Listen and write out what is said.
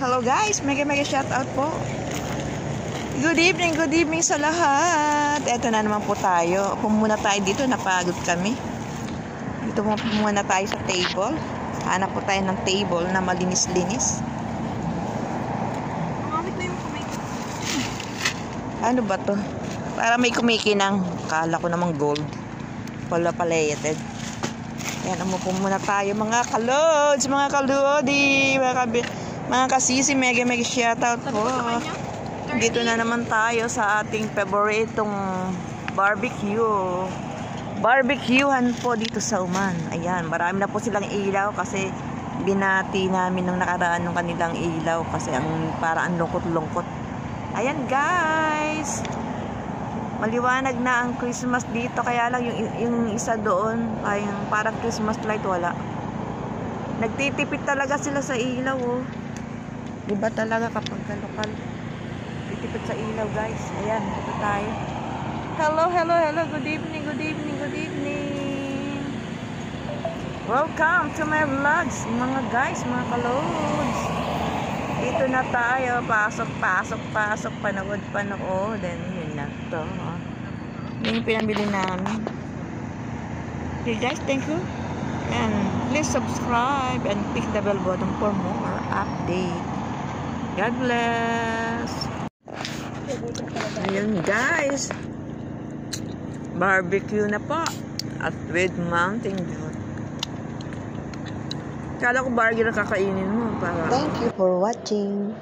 Hello guys, mega mega shout out po. Good evening, good evening sa lahat. Eto na naman po tayo. Pumuna tayo dito, napagod kami. Dito muna tayo sa table. Hanap po tayo ng table na malinis-linis. Ano ba to? Para may kumikinang. Kala ko namang gold. Wala palated. Yan, umupo muna tayo mga kalods, mga kalodi, mga, kabi, mga kasisi, mega mega shoutout po. Dito na naman tayo sa ating paboritong barbecue. Barbecuehan po dito sa Uman. Ayan, marami na po silang ilaw kasi binati namin nung nakaraan ng kanilang ilaw kasi ang para ang lungkot-lungkot. Ayan guys! Maliwanag na ang Christmas dito kaya lang yung, yung isa doon ay yung parang Christmas light wala. Nagtitipid talaga sila sa ilaw oh. Diba talaga kapag ka lokal? Titipid sa ilaw guys. Ayan, dito tayo. Hello, hello, hello. Good evening, good evening, good evening. Welcome to my vlogs, mga guys, mga kalods. Dito na tayo. Pasok, pasok, pasok. Panood, panood. And yun na to. Yun yung pinabili namin. Okay guys, thank you. And please subscribe and click the bell button for more update. God bless. Ayun guys. Barbecue na po. At with Mountain Dew. Kala ko bargain na kakainin mo. Para... Thank you for watching.